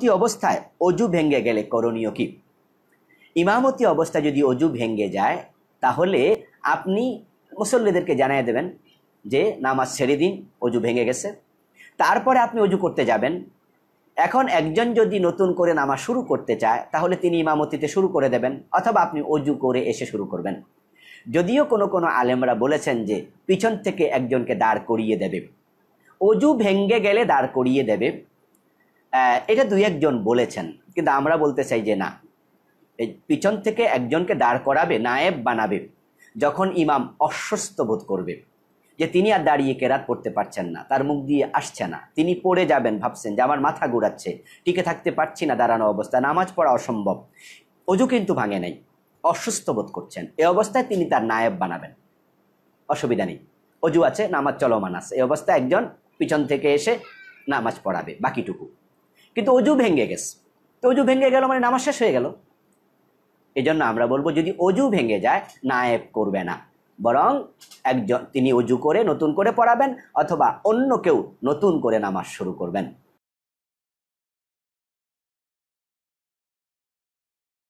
ইমামতি অবস্থায় অজু ভেঙ্গে গেলে করণীয় কি? ইমামতি অবস্থায় যদি অজু ভেঙে যায়, তাহলে আপনি মুসল্লিদেরকে জানিয়ে দেবেন যে নামাজ ছেড়ে দিন, অজু ভেঙে গেছে। তারপরে আপনি অজু করতে যাবেন। এখন একজন যদি নতুন করে নামাজ শুরু করতে চায়, তাহলে তিনি ইমামতিতে শুরু করে দেবেন, অথবা আপনি অজু করে এসে শুরু করবেন। যদিও কোনো কোনো আলেমরা বলেছেন যে, পিছন থেকে একজনকে দাঁড় করিয়ে দেবে। অজু ভেঙ্গে গেলে দাঁড় করিয়ে দেবে। এটা দুই একজন বলেছেন, কিন্তু আমরা বলতে চাই যে না। পিছন থেকে একজনকে দাঁড় করাবে, নায়েব বানাবে, যখন ইমাম অস্বস্ಥ বোধ করবে যে তিনি আর দাঁড়িয়ে কেরাত পড়তে পারছেন না, তার মুখ দিয়ে আসছে না। তিনি পড়ে যাবেন, ভাবছেন যে আমার মাথা ঘুরাচ্ছে, টিকে থাকতে পারছি না, দাঁড়ানো অবস্থায়, নামাজ পড়া অসম্ভব। অজু কিন্তু ভাঙে নাই অসুস্থ বোধ করছেন। এ অবস্থায় তিনি তার নায়েব বানাবেন। অসুবিধা নেই। অজু আছে, নামাজ চলমান আছে। এই অবস্থায় একজন পিছন থেকে এসে নামাজ পড়াবে, বাকিটুকু। কিন্তু অজু ভেঙে গেছে। তো অজু ভেঙে গেল মানে নামাজ শেষ হয়ে গেল। এই জন্য আমরা বলব, যদি অজু ভেঙে যায়, নায়েব করবে না। বরং একজন, তিনি অজু করে নতুন করে পড়াবেন, অথবা অন্য কেউ নতুন করে নামাজ শুরু করবেন।